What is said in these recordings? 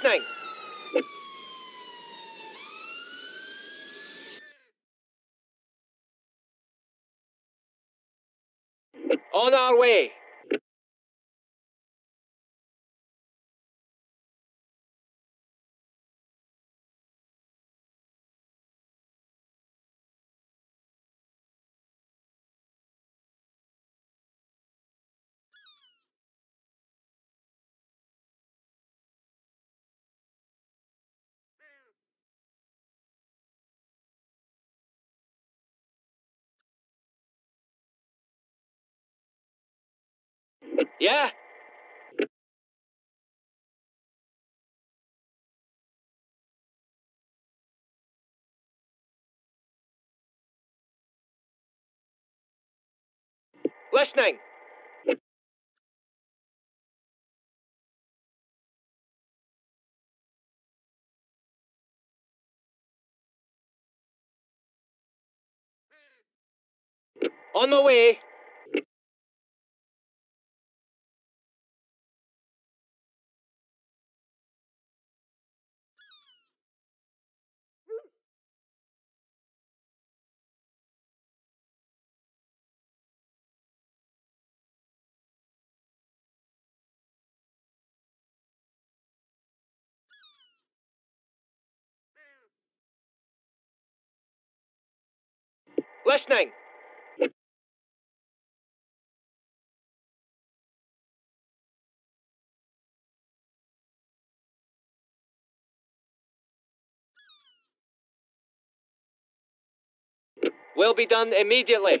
Listening. Yeah? Listening. On my way. Listening. Will be done immediately.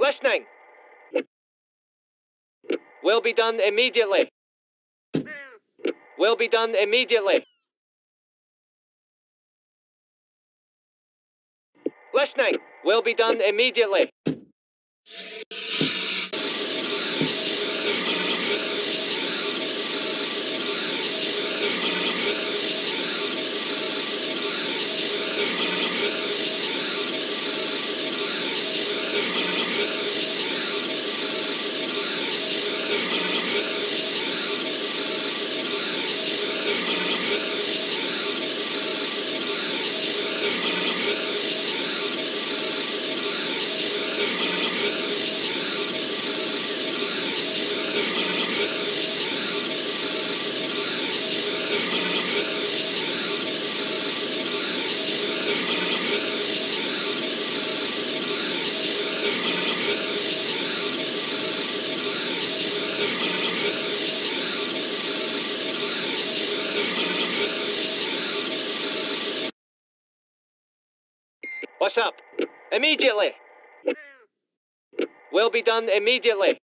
Listening. Will be done immediately. Will be done immediately. Listening. Will be done immediately. What's up? Immediately. Will be done immediately.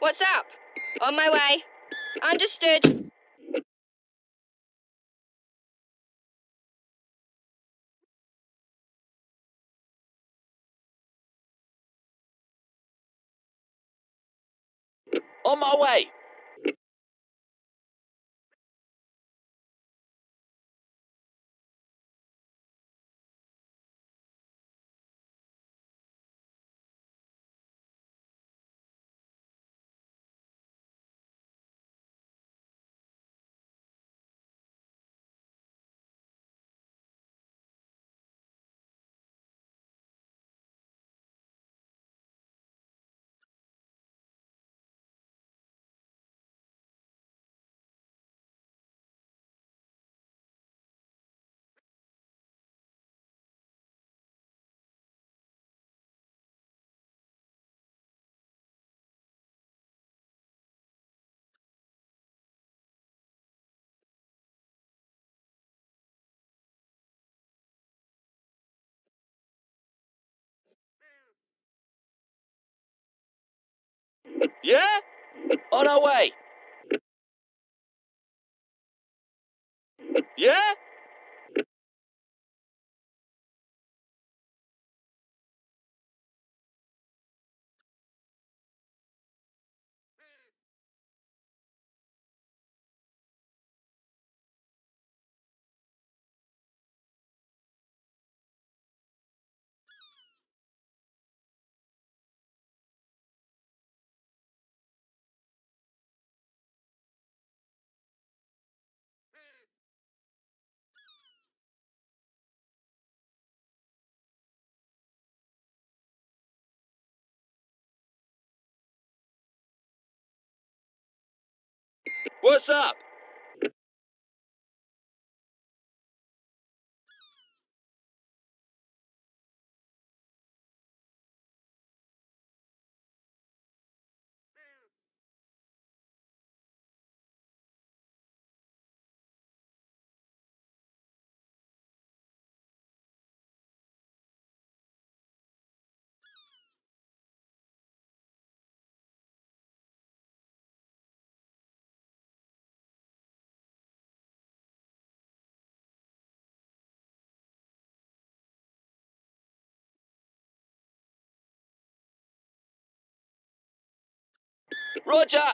What's up? On my way. Understood. On my way. Yeah? On our way. Yeah? What's up? Roger.